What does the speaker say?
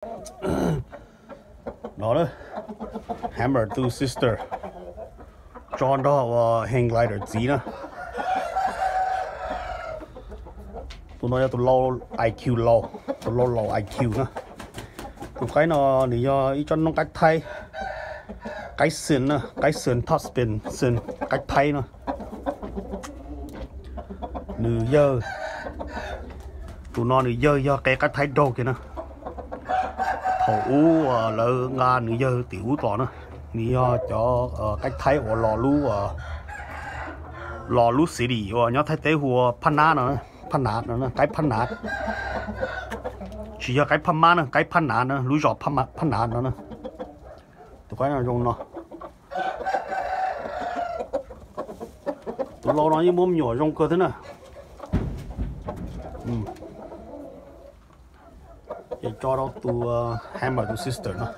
đó đó. Hammer two sister. John đó và ờ, hang glider gì nữa tụi nó tụi low IQ low tụi low low IQ nữa tụi cái nó thì do ý cho nó cách thay. Cái sườn nữa cái sườn top spin sườn cách thay nữa nửa giờ tụi nó nửa giờ do cái cách thay đồ kìa nữa khổ ờ, là lỡ nga nữ giờ tiểu tỏ nữa nữ cho ờ, cách thay của lò lú ờ, lò lú xì đi nhớ thay tế hùa pan nát nữa pan nát nữa, cái pan nát chỉ cho cái pan má nữa, cái pan nát nữa, lú giọt pan má pan nát nữa tụi cái nào dùng nó. Tụi lo nó như mồm nhỏ dùng cơ thế nào ừ cho đó tụi hammer tụi sister nữa